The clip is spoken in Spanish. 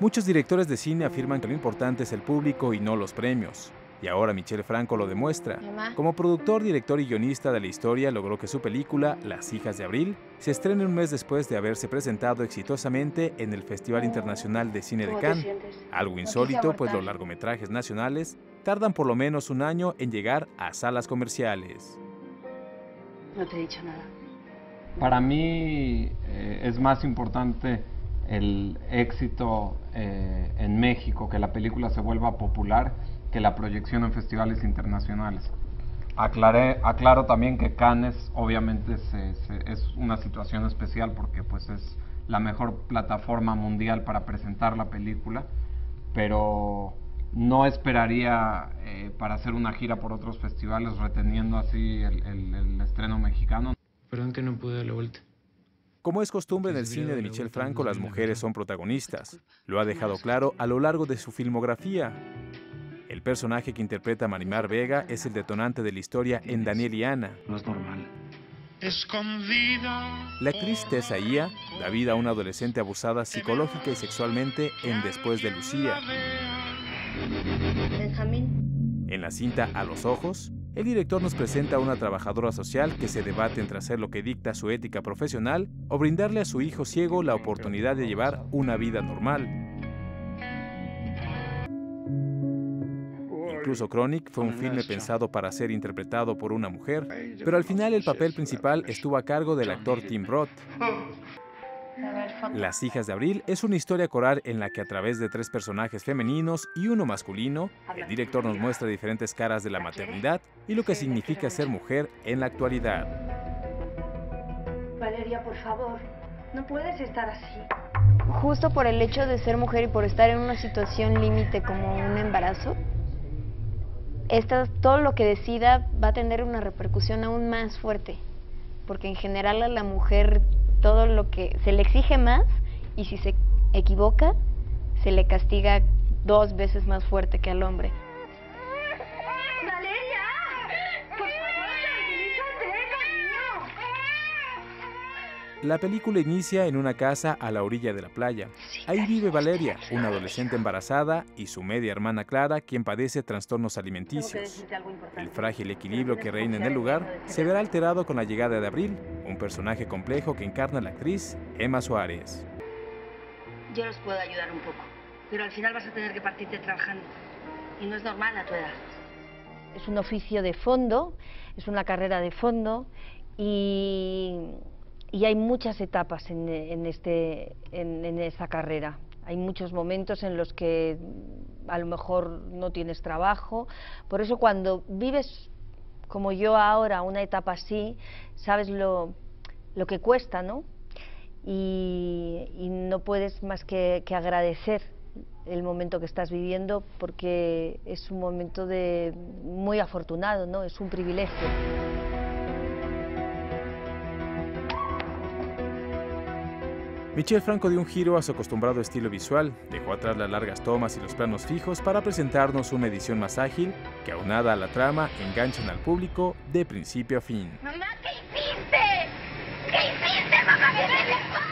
Muchos directores de cine afirman que lo importante es el público y no los premios. Y ahora Michel Franco lo demuestra. Como productor, director y guionista de la historia, logró que su película, Las hijas de Abril, se estrene un mes después de haberse presentado exitosamente en el Festival Internacional de Cine de Cannes. Algo insólito, pues los largometrajes nacionales tardan por lo menos un año en llegar a salas comerciales. No te he dicho nada. Para mí eh, es más importante el éxito eh, en México, que la película se vuelva popular, que la proyección en festivales internacionales. Aclaré, aclaro también que Cannes obviamente es una situación especial porque pues es la mejor plataforma mundial para presentar la película, pero no esperaría eh, para hacer una gira por otros festivales reteniendo así el, el. Perdón que no pude dar la vuelta. Como es costumbre en el cine de Michel Franco, las mujeres son protagonistas. Lo ha dejado claro a lo largo de su filmografía. El personaje que interpreta Marimar Vega es el detonante de la historia en Daniel y Ana. No es normal. La actriz Tessa Ia da vida a una adolescente abusada psicológica y sexualmente en Después de Lucía. En la cinta A los Ojos, el director nos presenta a una trabajadora social que se debate entre hacer lo que dicta su ética profesional o brindarle a su hijo ciego la oportunidad de llevar una vida normal. Incluso Chronic fue un filme pensado para ser interpretado por una mujer, pero al final el papel principal estuvo a cargo del actor Tim Roth. Las hijas de Abril es una historia coral en la que a través de tres personajes femeninos y uno masculino, el director nos muestra diferentes caras de la maternidad y lo que significa ser mujer en la actualidad. Valeria, por favor, no puedes estar así. Justo por el hecho de ser mujer y por estar en una situación límite como un embarazo, todo lo que decida va a tener una repercusión aún más fuerte, porque en general a la mujer lo que se le exige más y si se equivoca, se le castiga dos veces más fuerte que al hombre. La película inicia en una casa a la orilla de la playa. Ahí vive Valeria, una adolescente embarazada, y su media hermana Clara, quien padece trastornos alimenticios. El frágil equilibrio que reina en el lugar se verá alterado con la llegada de Abril, un personaje complejo que encarna la actriz Emma Suárez. Yo los puedo ayudar un poco, pero al final vas a tener que partirte trabajando. Y no es normal a tu edad. Es un oficio de fondo, es una carrera de fondo y y hay muchas etapas en, este, en, esa carrera. Hay muchos momentos en los que a lo mejor no tienes trabajo. Por eso cuando vives como yo ahora una etapa así, sabes lo, lo que cuesta, ¿no? Y, no puedes más que, que, agradecer el momento que estás viviendo porque es un momento de muy afortunado, ¿no? Es un privilegio. Michel Franco dio un giro a su acostumbrado estilo visual, dejó atrás las largas tomas y los planos fijos para presentarnos una edición más ágil que aunada a la trama enganchan al público de principio a fin. ¡Mamá, qué hiciste! ¿Qué hiciste, mamá?